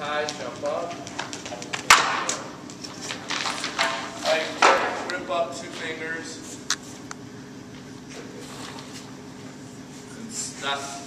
high, jump up. I grip up two fingers. And stuff.